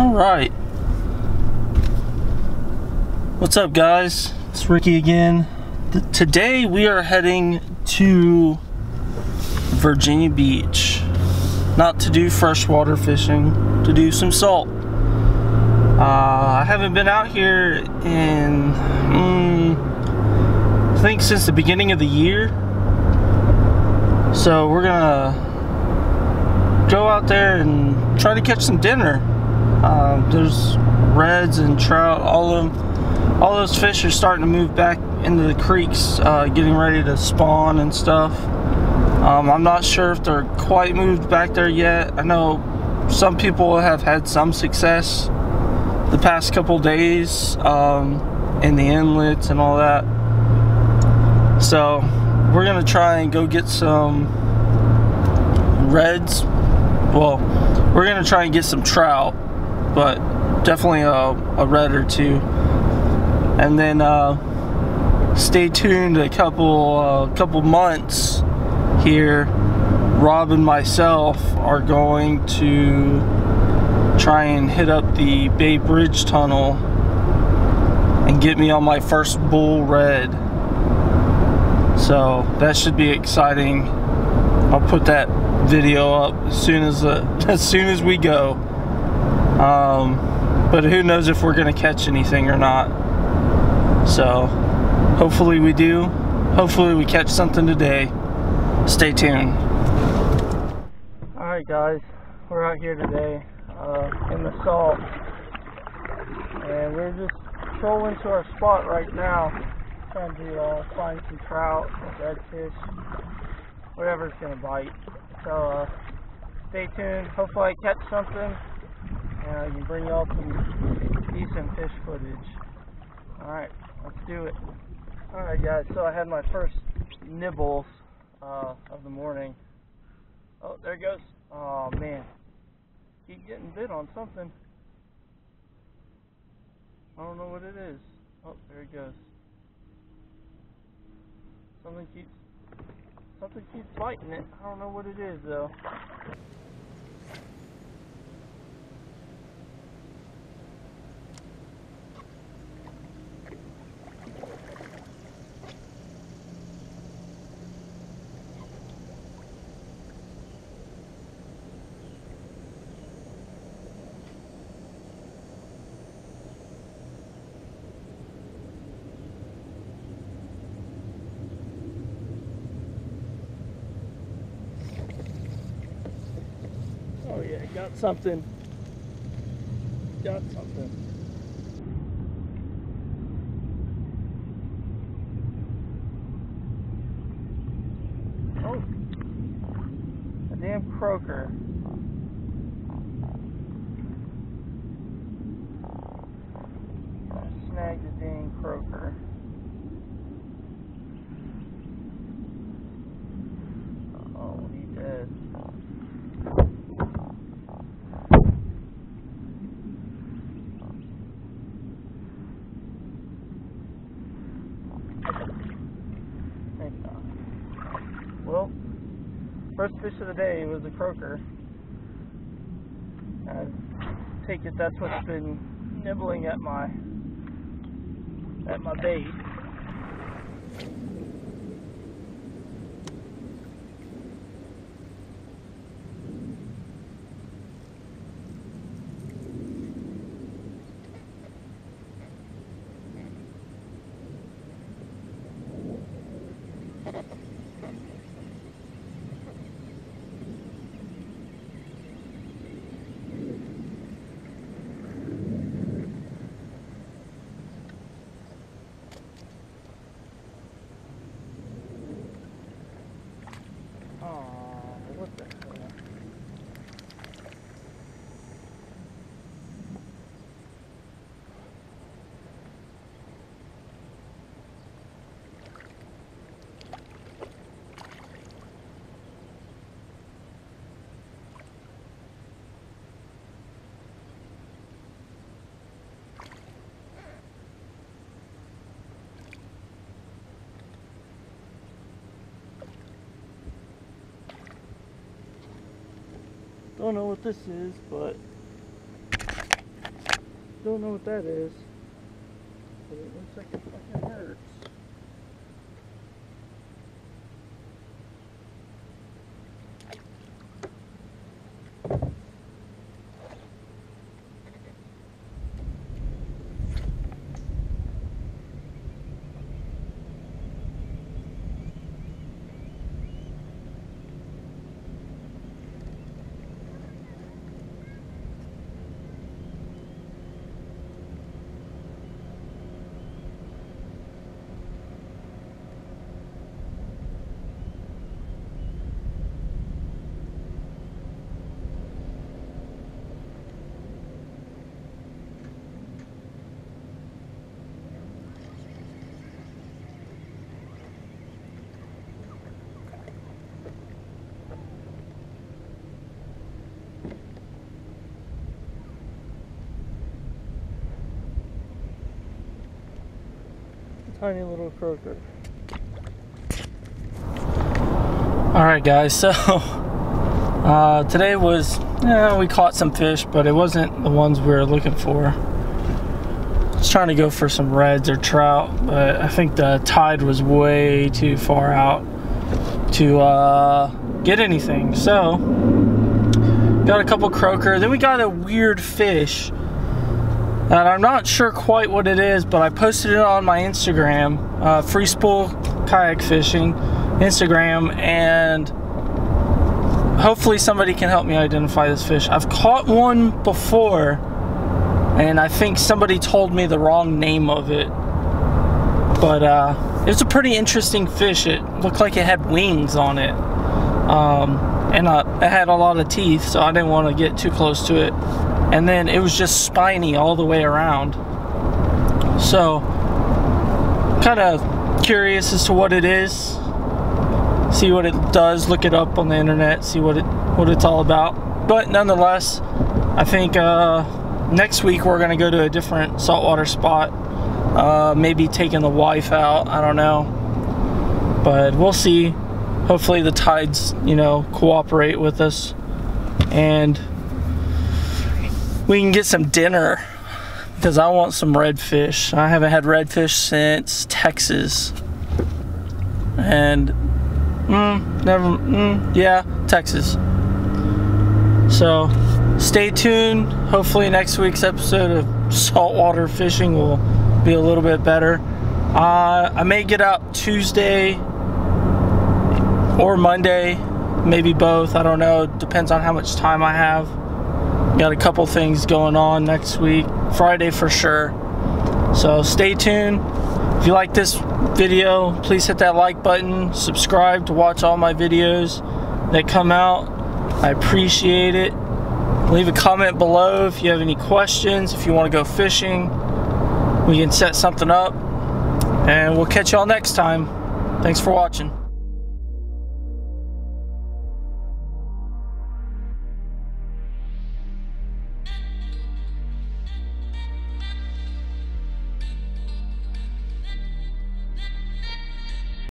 All right. What's up, guys? It's Ricky again. Th today we are heading to Virginia Beach. Not to do freshwater fishing, to do some salt. Uh, I haven't been out here in, mm, I think since the beginning of the year. So we're gonna go out there and try to catch some dinner. Uh, there's reds and trout, all of them all those fish are starting to move back into the creeks, uh, getting ready to spawn and stuff. Um, I'm not sure if they're quite moved back there yet. I know some people have had some success the past couple days um, in the inlets and all that. So we're gonna try and go get some reds. Well, we're gonna try and get some trout, but definitely a, a red or two. And then uh, stay tuned a couple uh, couple months here. Rob and myself are going to try and hit up the Bay Bridge tunnel and get me on my first bull red. So that should be exciting. I'll put that video up as soon as uh, as soon as we go um, but who knows if we're gonna catch anything or not so hopefully we do. Hopefully we catch something today. Stay tuned. Alright guys, we're out here today uh, in the salt. And we're just trolling to our spot right now. Trying to uh, find some trout, redfish, whatever's going to bite. So uh, stay tuned. Hopefully I catch something and I can bring y'all some decent fish footage. Alright. Let's do it. Alright guys, so I had my first nibbles uh, of the morning. Oh, there it goes. Oh man. Keep getting bit on something. I don't know what it is. Oh, there it goes. Something keeps something keeps biting it. I don't know what it is though. Oh yeah, got something. Got something. Oh, a damn croaker. Snagged a dang croaker. First fish of the day was a croaker. I take it that's what's been nibbling at my at my bait. Don't know what this is, but don't know what that is. But it looks like it fucking hurts. Tiny little croaker. Alright guys, so uh, today was, yeah, we caught some fish, but it wasn't the ones we were looking for. Just trying to go for some reds or trout, but I think the tide was way too far out to uh, get anything. So, got a couple croaker. Then we got a weird fish and I'm not sure quite what it is, but I posted it on my Instagram, uh, Free Spool Kayak Fishing Instagram, and hopefully somebody can help me identify this fish. I've caught one before, and I think somebody told me the wrong name of it. But uh, it was a pretty interesting fish. It looked like it had wings on it. Um, and uh, it had a lot of teeth, so I didn't want to get too close to it and then it was just spiny all the way around. So kind of curious as to what it is. See what it does look it up on the internet see what it what it's all about. But nonetheless I think uh, next week we're gonna go to a different saltwater spot. Uh, maybe taking the wife out I don't know. But we'll see. Hopefully the tides you know cooperate with us. And we can get some dinner because I want some redfish. I haven't had redfish since Texas. And, mm, never, mm, yeah, Texas. So, stay tuned. Hopefully, next week's episode of saltwater fishing will be a little bit better. Uh, I may get out Tuesday or Monday, maybe both. I don't know. Depends on how much time I have. Got a couple things going on next week, Friday for sure. So stay tuned. If you like this video, please hit that like button, subscribe to watch all my videos that come out. I appreciate it. Leave a comment below if you have any questions, if you want to go fishing. We can set something up. And we'll catch y'all next time. Thanks for watching.